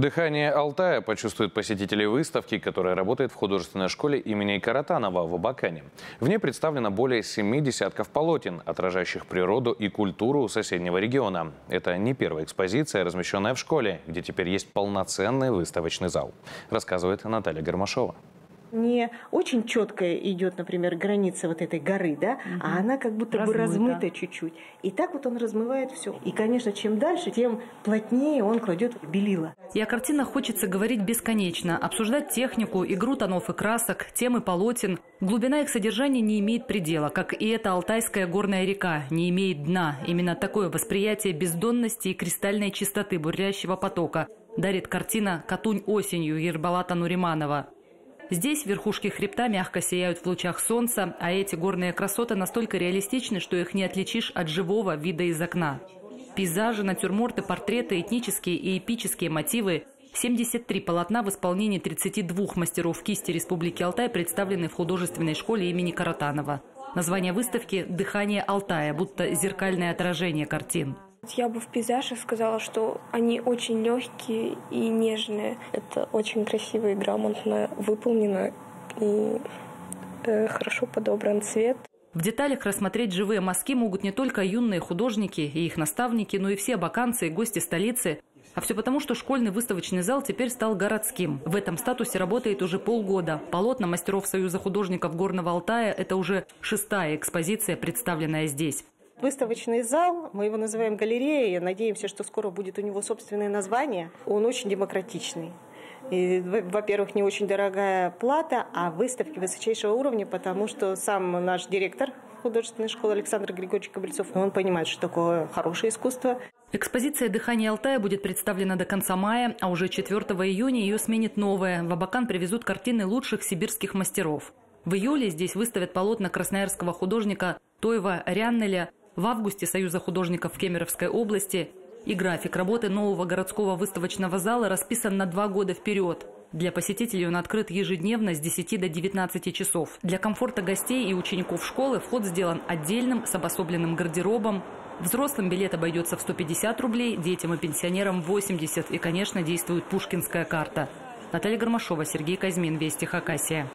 Дыхание Алтая почувствуют посетители выставки, которая работает в художественной школе имени Каратанова в Абакане. В ней представлено более семи десятков полотен, отражающих природу и культуру соседнего региона. Это не первая экспозиция, размещенная в школе, где теперь есть полноценный выставочный зал, рассказывает Наталья Гармашова не очень четкая идет, например, граница вот этой горы, да, угу. а она как будто Размыта. бы размыта чуть-чуть. И так вот он размывает все. И, конечно, чем дальше, тем плотнее он кладет белила. И о картинах хочется говорить бесконечно, обсуждать технику, игру тонов и красок, темы полотен. Глубина их содержания не имеет предела, как и эта Алтайская горная река не имеет дна. Именно такое восприятие бездонности и кристальной чистоты бурлящего потока дарит картина «Катунь осенью» Ербалата Нуриманова. Здесь верхушки хребта мягко сияют в лучах солнца, а эти горные красоты настолько реалистичны, что их не отличишь от живого вида из окна. Пейзажи, натюрморты, портреты, этнические и эпические мотивы 73 полотна в исполнении 32 мастеров кисти Республики Алтай представлены в художественной школе имени Каратанова. Название выставки «Дыхание Алтая», будто зеркальное отражение картин. Я бы в пейзаже сказала, что они очень легкие и нежные. Это очень красиво и грамотно выполнено, и э, хорошо подобран цвет. В деталях рассмотреть живые мазки могут не только юные художники и их наставники, но и все абаканцы и гости столицы. А все потому, что школьный выставочный зал теперь стал городским. В этом статусе работает уже полгода. Полотна мастеров Союза художников Горного Алтая – это уже шестая экспозиция, представленная здесь. Выставочный зал, мы его называем галереей, надеемся, что скоро будет у него собственное название. Он очень демократичный. И, во-первых, не очень дорогая плата, а выставки высочайшего уровня, потому что сам наш директор художественной школы Александр Григорьевич Кобыльцов, он понимает, что такое хорошее искусство. Экспозиция «Дыхание Алтая» будет представлена до конца мая, а уже 4 июня ее сменит новая. В Абакан привезут картины лучших сибирских мастеров. В июле здесь выставят полотна красноярского художника Тойва Ряннеля, в августе Союза художников Кемеровской области и график работы нового городского выставочного зала расписан на два года вперед. Для посетителей он открыт ежедневно с 10 до 19 часов. Для комфорта гостей и учеников школы вход сделан отдельным с обособленным гардеробом. Взрослым билет обойдется в 150 рублей, детям и пенсионерам 80. И, конечно, действует пушкинская карта. Наталья Гармашова, Сергей Казьмин, Вести Хакасия.